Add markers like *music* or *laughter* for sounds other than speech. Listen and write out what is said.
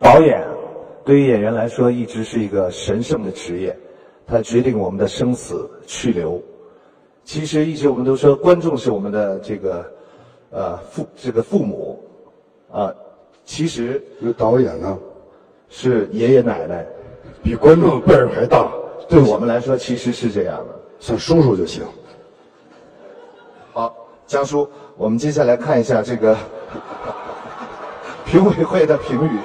导演对于演员来说一直是一个神圣的职业，它决定我们的生死去留。其实一直我们都说观众是我们的这个呃父这个父母啊，其实那导演呢，是爷爷奶奶。比观众辈儿还大，对我们来说其实是这样的。像叔叔就行。好，江叔，我们接下来看一下这个 *laughs* 评委会的评语。